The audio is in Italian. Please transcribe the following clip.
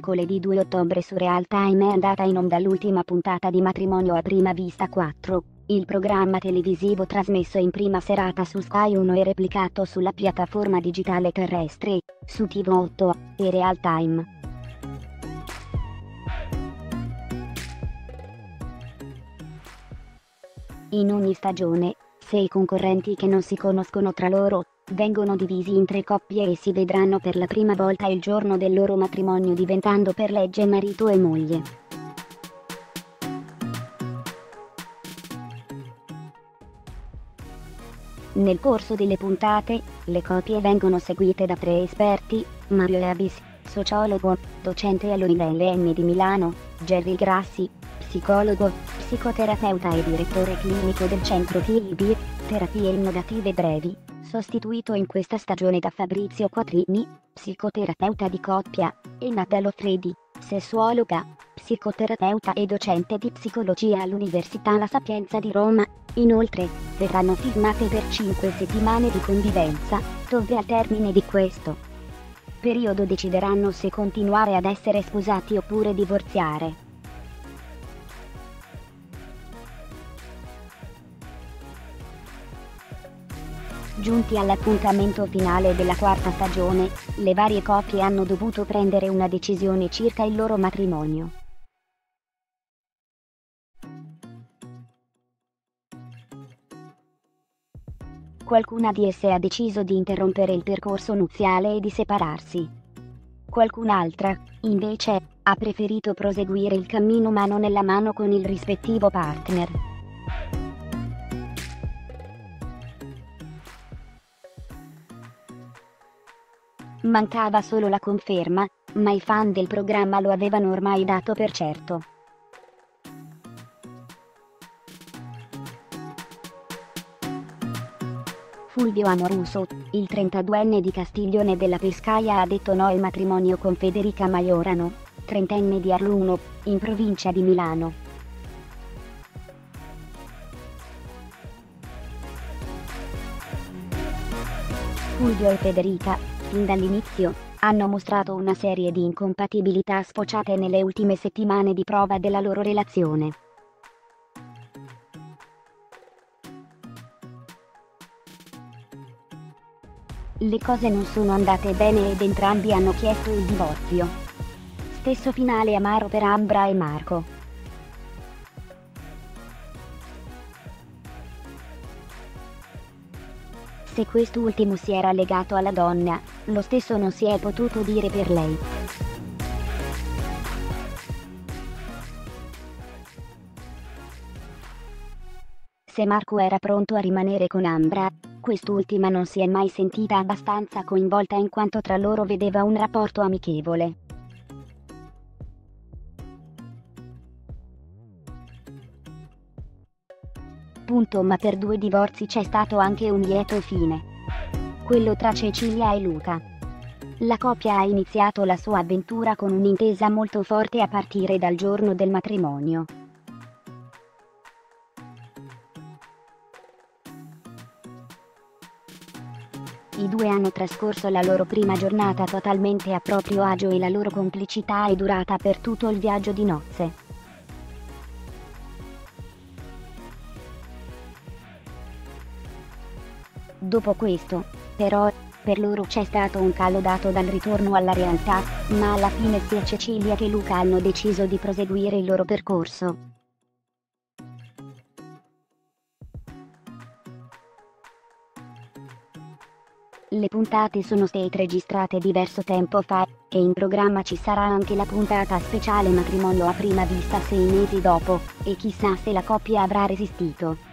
Mercoledì 2 ottobre su Real Time è andata in onda l'ultima puntata di Matrimonio a prima vista 4, il programma televisivo trasmesso in prima serata su Sky 1 e replicato sulla piattaforma digitale terrestre, su TV8 e Real Time. In ogni stagione, sei concorrenti che non si conoscono tra loro, vengono divisi in tre coppie e si vedranno per la prima volta il giorno del loro matrimonio diventando per legge marito e moglie. Nel corso delle puntate, le coppie vengono seguite da tre esperti, Mario Abis, sociologo, docente all'OILM di Milano, Jerry Grassi, psicologo, psicoterapeuta e direttore clinico del centro TIB, terapie innovative brevi, sostituito in questa stagione da Fabrizio Quattrini, psicoterapeuta di coppia, e Natalo Fredi, sessuologa, psicoterapeuta e docente di psicologia all'Università La Sapienza di Roma. Inoltre, verranno filmate per 5 settimane di convivenza, dove al termine di questo periodo decideranno se continuare ad essere sposati oppure divorziare. Giunti all'appuntamento finale della quarta stagione, le varie coppie hanno dovuto prendere una decisione circa il loro matrimonio. Qualcuna di esse ha deciso di interrompere il percorso nuziale e di separarsi. Qualcun'altra, invece, ha preferito proseguire il cammino mano nella mano con il rispettivo partner. Mancava solo la conferma, ma i fan del programma lo avevano ormai dato per certo. Fulvio Amoruso, il 32enne di Castiglione della Pescaia ha detto no al matrimonio con Federica Maiorano, trentenne di Arluno, in provincia di Milano. Fulvio e Federica, fin dall'inizio, hanno mostrato una serie di incompatibilità sfociate nelle ultime settimane di prova della loro relazione. Le cose non sono andate bene ed entrambi hanno chiesto il divorzio. Stesso finale amaro per Ambra e Marco. Se quest'ultimo si era legato alla donna, lo stesso non si è potuto dire per lei. Se Marco era pronto a rimanere con Ambra, quest'ultima non si è mai sentita abbastanza coinvolta in quanto tra loro vedeva un rapporto amichevole. Punto ma per due divorzi c'è stato anche un lieto fine. Quello tra Cecilia e Luca. La coppia ha iniziato la sua avventura con un'intesa molto forte a partire dal giorno del matrimonio. I due hanno trascorso la loro prima giornata totalmente a proprio agio e la loro complicità è durata per tutto il viaggio di nozze. Dopo questo, però, per loro c'è stato un calo dato dal ritorno alla realtà, ma alla fine sia Cecilia che Luca hanno deciso di proseguire il loro percorso. Le puntate sono state registrate diverso tempo fa, e in programma ci sarà anche la puntata speciale matrimonio a prima vista sei mesi dopo, e chissà se la coppia avrà resistito.